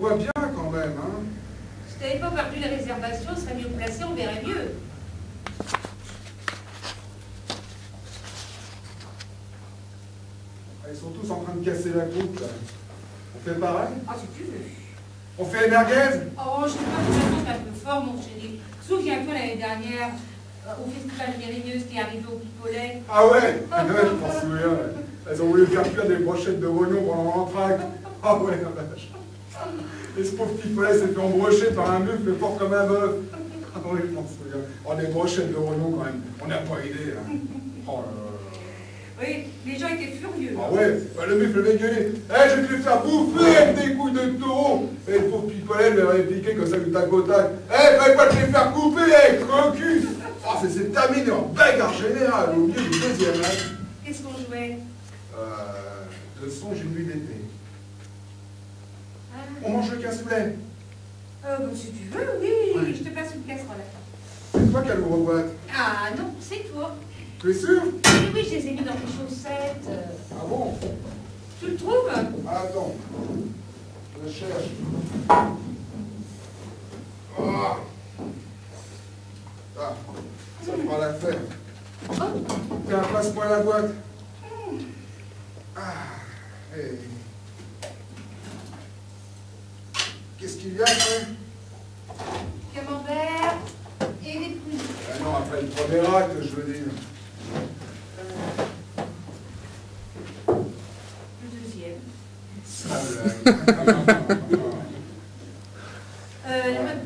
On voit bien quand même, hein. Si t'avais pas perdu les réservations, on serait mieux placé, on verrait mieux. Ils sont tous en train de casser la croûte, là. On fait pareil Ah, si tu veux. On fait les merguez Oh, je sais pas, de t'es un peu fort, mon chéri. Souviens-toi l'année dernière, euh, au festival Mérineuse, t'es arrivé au picolet. Ah ouais Ouais, je m'en souviens. Elles ont voulu faire cuire des brochettes de oignons pendant l'entraque. Ah ouais, la vache. Et ce pauvre picolet s'est fait embrocher par un buffle fort comme un bœuf. Ah oui, je m'en souviens. Oh, brochettes de oignons quand même. On n'a pas idée, là. Oh là là. Oui, les gens étaient furieux. Ah ouais, bah, le buffle avait gueulé. Eh, je vais te le faire bouffer avec des couilles de taureau. Et le pauvre picolet lui avait piqué comme ça du tac au tac. Eh, fallait pas te les faire couper, eh, crocus. Oh, c'est c'est terminé en bagarre générale au milieu du deuxième acte. Qu'est-ce qu'on jouait? Euh, le son, j'ai nuit d'été. On mange le cassoulet. euh, bah, si tu veux, oui, je te passe une casserole. C'est toi qui as l'ouvre-boîte. Ah non, c'est toi. Tu es sûr? Oui, oui, je les ai mis dans tes chaussettes. Ah bon? Tu le trouves? Ah, Attends. Je cherche. Ah. Ah, ça fera l'affaire. Tiens, passe-moi la boîte. Ah. Qu'est-ce qu'il y a après Camembert et des prunes. Ah non, après le premier acte, je veux dire. Le deuxième.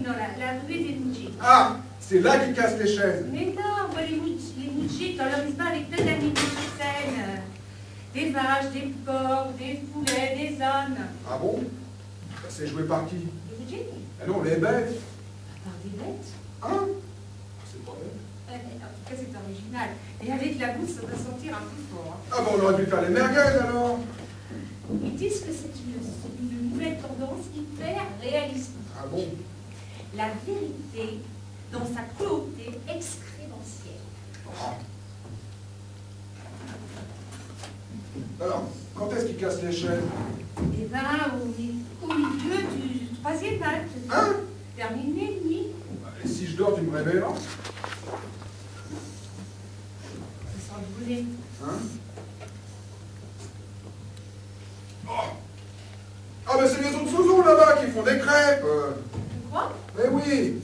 Non, la, des Moudjis. Ah, c'est là qu'il casse les chaises. Mais non, les Moudjis, les Moudjis, on leur pas avec plein d'animaux sur scène. Des vaches, des porcs, des poulets, des ânes. Ah bon? C'est joué par qui Les Moudjis Ah non, les bêtes. À part des bêtes. Hein C'est pas bête. Euh, en tout cas, c'est original. Et avec la goutte, ça doit sentir un peu fort. hein. Ah bon, on aurait pu faire les merguez alors. Ils disent que c'est une, nouvelle tendance hyper réaliste. Ah bon La vérité dans sa cruauté excrémentielle. Ah. Alors, quand est-ce qu'il casse les chaises Eh ben, au, mi- au milieu du troisième acte. Hein Terminé, oui. Bah, Et si je dors, tu me Ça sent le boulet. Hein Oh Ah ben c'est les autres sous là-bas qui font des crêpes. Tu crois? Mais oui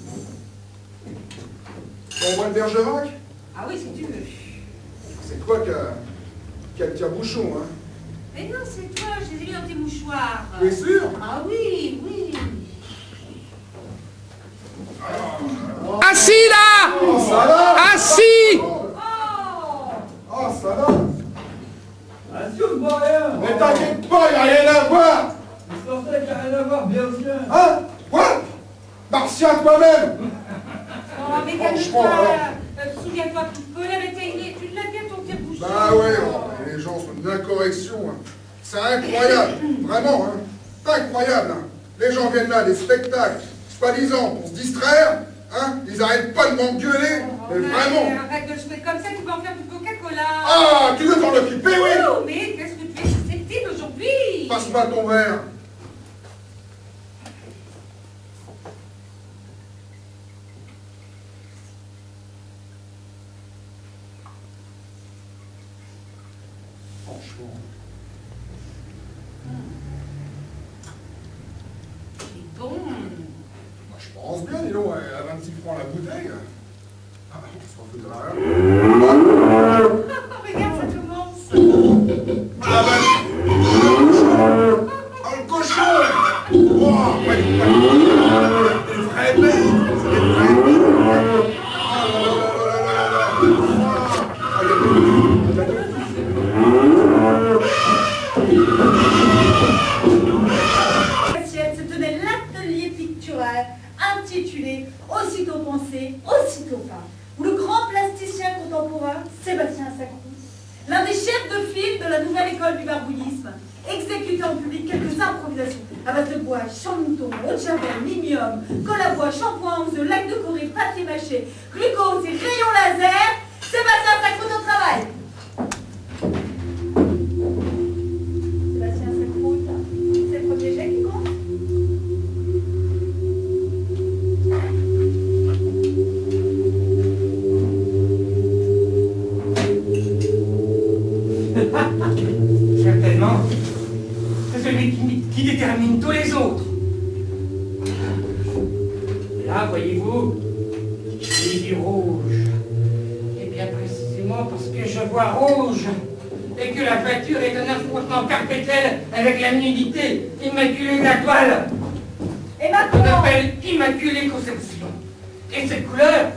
On voit le Bergerac Ah oui, si tu veux. C'est toi qui a, qui a le tire-bouchon, hein Mais non, c'est toi, je les ai mis dans tes mouchoirs. Tu es sûr? Ah oui, oui. Assis là Oh, Assis Oh, Oh oh, ça va vois rien. Mais t'inquiète pas, y a rien à voir Je pensais qu'il n'y a rien à voir, bien sûr. Hein? Quoi? Martien toi-même Oh, mais Franchement, calme-toi. alors. Euh, Souviens-toi, tu peux l'arrêter. il est- Tu l'as bien ton tire-bouchon. Bah ouais, oh, les gens sont d'une incorrection. hein. C'est incroyable, vraiment. Hein. Incroyable. hein. Les gens viennent là, des spectacles, soi-disant pour se distraire. Hein. Ils arrêtent pas de m'engueuler. Oh, Mais mais vraiment. Arrête de jouer comme ça, tu peux en faire du Coca-Cola. Ah, tu veux t'en occuper, oui Oh, mais qu'est-ce que tu fais susceptible aujourd'hui? Passe-moi ton verre. Franchement. C'est bon. Moi, je pense bien, dis donc, à 26 francs la bouteille. Ah, rien. Oh, regarde, ça. Ah, bah, oh, le cochon Oh il il intitulé Aussitôt pensé, aussitôt peint, le grand plasticien contemporain Sébastien Sacrous, l'un des chefs de file de la nouvelle école du barbouillisme, exécutait en public quelques improvisations à base de bois, champ de mouton, eau de javel, limium, colle à bois, shampoing, de lac de Corée, papier mâché, glucose et rayons laser. Sébastien Sacrous au travail affrontement perpétuel avec la nudité immaculée de la toile. Et On maintenant appelle immaculée conception. Et cette couleur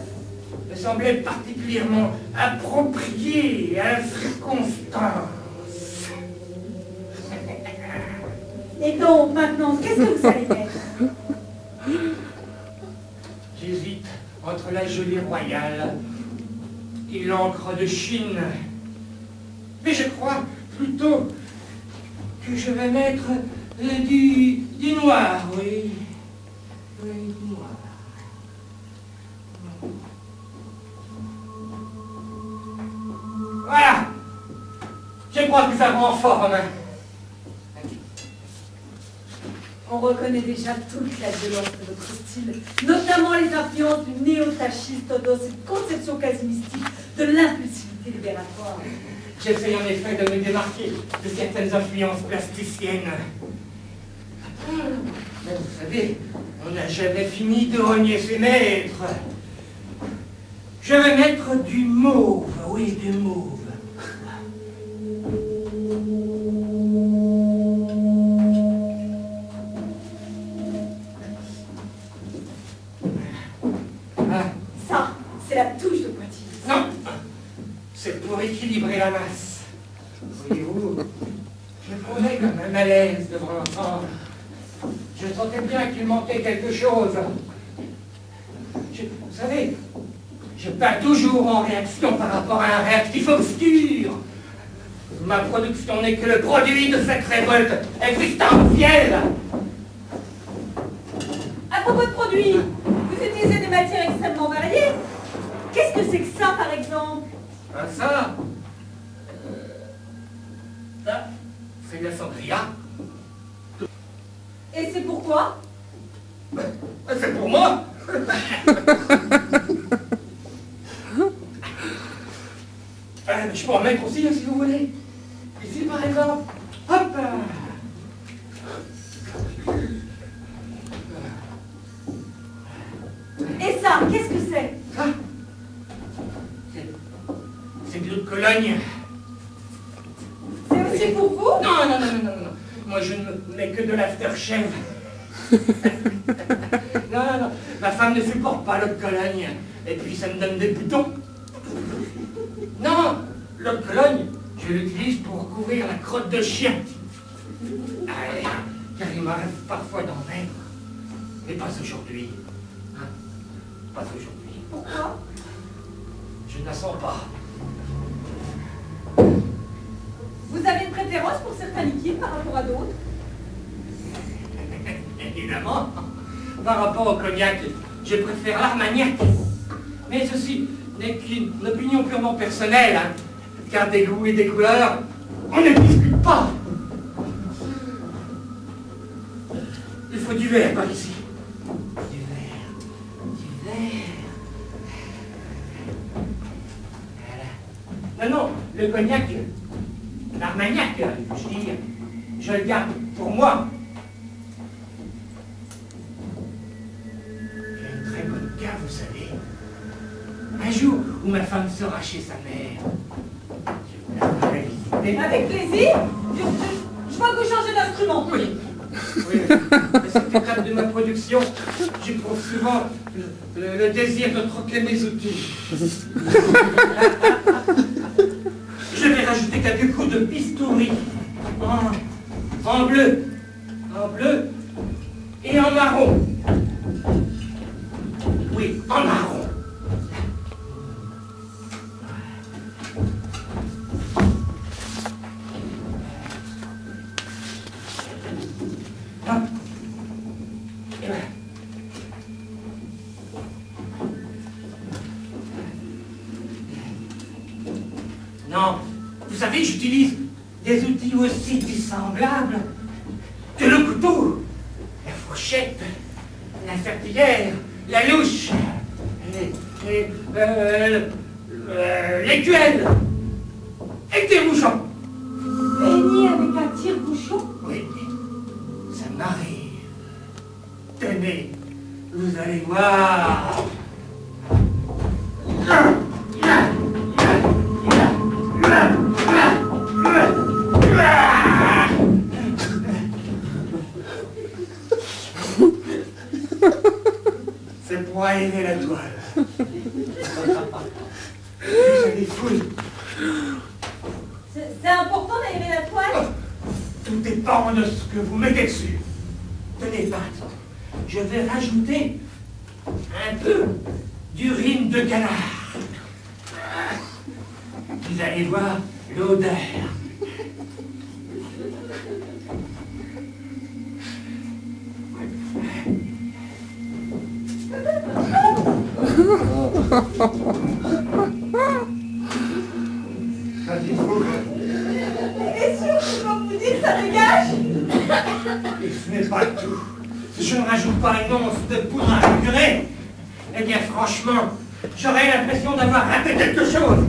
me semblait particulièrement appropriée à la circonstance. Et donc, maintenant, qu'est-ce que vous allez faire? J'hésite entre la gelée royale et l'encre de Chine. Mais je crois plutôt que je vais mettre euh, du, du noir, oui. Oui, du noir. Voilà. Je crois que ça rend en forme. On reconnaît déjà toute la violence de votre style, notamment les influences du néo-tachiste dans cette conception quasi mystique de l'impulsivité J'essaie en effet de me démarquer de certaines influences plasticiennes. Mais vous savez, on n'a jamais fini de renier ses maîtres. Je vais mettre du mauve, oui, du mauve. Ça, c'est la touche pour équilibrer la masse. Voyez-vous, je prenais comme un malaise devant l'ensemble. Je sentais bien qu'il manquait quelque chose. Vous savez, je peins toujours en réaction par rapport à un réactif obscur. Ma production n'est que le produit de cette révolte existentielle. À propos de produits, vous utilisez des matières extrêmement variées. Qu'est-ce que c'est que ça, par exemple? Ah, C'est pour vous? Non, non, non, non, non, non. Moi, je ne mets que de l'aftershave. non, non, non. Ma femme ne supporte pas l'eau de Cologne. Et puis, ça me donne des boutons. Non, l'eau de Cologne, je l'utilise pour recouvrir la crotte de chien. Allez, car il m'arrive parfois d'en mettre. Mais pas aujourd'hui. Hein? Pas aujourd'hui. Pourquoi? Je ne la sens pas. Préférence pour certains liquides par rapport à d'autres Évidemment. Par rapport au cognac, je préfère l'armagnac. Mais ceci n'est qu'une opinion purement personnelle, hein, car des goûts et des couleurs, on ne discute pas. Il faut du verre par ici. Du verre. Du verre. Voilà. Non, non, le cognac, l'armagnac, je veux dire, je le garde pour moi. J'ai une très bonne cave, vous savez. Un jour où ma femme sera chez sa mère, je vous la ferai visiter. Avec plaisir je, je- je vois que vous changez d'instrument. Oui. Oui. À cette étape de ma production, j'éprouve souvent le, le- le désir de troquer mes outils. Je vais rajouter quelques coups de bistouri en, bleu, en bleu et en marron. Fourchette, la serpillière, la louche, les, les, euh, euh, l'écuelle et des bouchons. Peigné avec un tire-bouchon Oui, ça m'arrive d'aimer Vous allez voir. Aérer la toile. Vous avez fouille. C'est important d'aérer la toile Tout dépend de ce que vous mettez dessus. Tenez, peintre, je vais rajouter un peu d'urine de canard. Vous allez voir l'odeur. Et surtout quand vous dites ça dégage Et ce n'est pas tout. Je ne rajoute pas une once de poudre à figurer. Eh bien, franchement, j'aurais l'impression d'avoir raté quelque chose.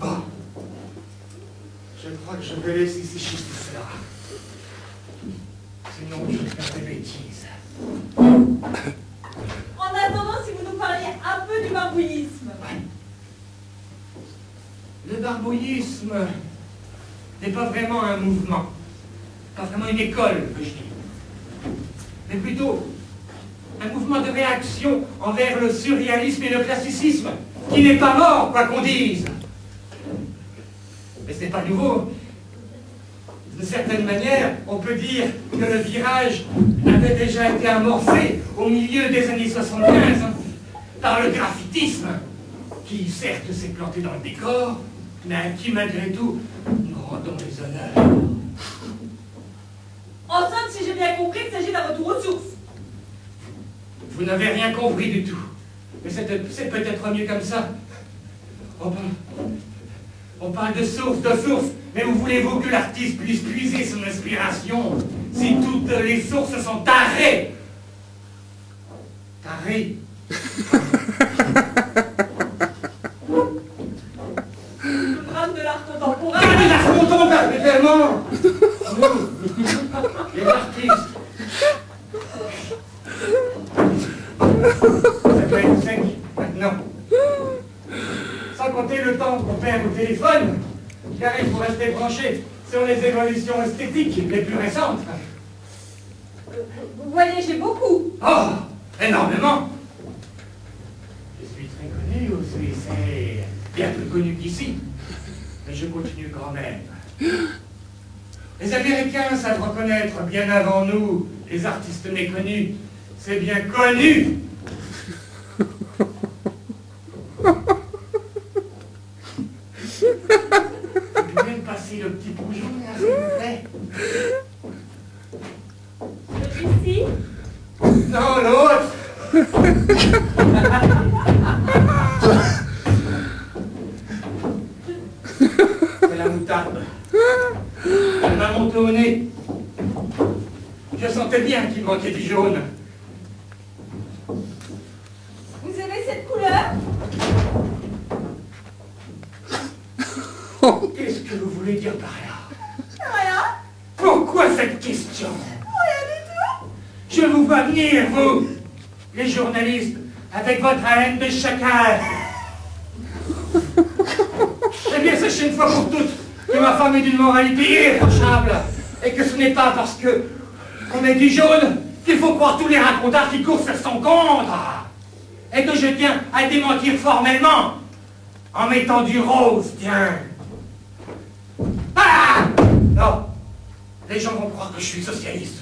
Bon. Je crois que je vais laisser sécher tout cela. Sinon, je vais faire des bêtises. En attendant, si vous nous parliez un peu du barbouillisme. Le barbouillisme n'est pas vraiment un mouvement, pas vraiment une école, que je dis, mais un mouvement de réaction envers le surréalisme et le classicisme, qui n'est pas mort, quoi qu'on dise. Mais ce n'est pas nouveau. De certaine manière, on peut dire que le virage avait déjà été amorcé au milieu des années 75 hein, par le graffitisme, qui certes s'est planté dans le décor, mais qui malgré tout nous rendons les honneurs. En somme, si j'ai bien compris, il s'agit d'un retour aux sources. Vous n'avez rien compris du tout. Mais c'est peut-être mieux comme ça. On parle, on parle de source, de source, mais où voulez-vous que l'artiste puisse puiser son inspiration si toutes les sources sont tarées? Tarées? Le drame de l'art contemporain. Pas des affrontons perpétuellement Nous, les artistes. Ça doit être sec maintenant. Sans compter le temps qu'on perd au téléphone, car il sur les évolutions esthétiques les plus récentes. Vous voyagez beaucoup. Oh Énormément Je suis très connu aux Suisses, et bien plus connu qu'ici. Mais je continue quand même. Les Américains savent reconnaître bien avant nous les artistes méconnus. C'est bien connu Vous pouvez me passer le petit bougeon, là, s'il vous plaît Celui-ci Non, l'autre C'est la moutarde. Elle m'a monté au nez. Sentais bien qu'il manquait du jaune. Vous aimez cette couleur Qu'est-ce que vous voulez dire par là Rien. Pourquoi cette question Rien du tout. Je vous vois venir, vous, les journalistes, avec votre haleine de chacal. Eh bien, sachez une fois pour toutes que ma femme est d'une moralité irréprochable et que ce n'est pas parce que qu'on est du jaune qu'il faut croire tous les racontards qui courent sur son compte et que je tiens à démentir formellement en mettant du rose, tiens. Ah Non Les gens vont croire que je suis socialiste.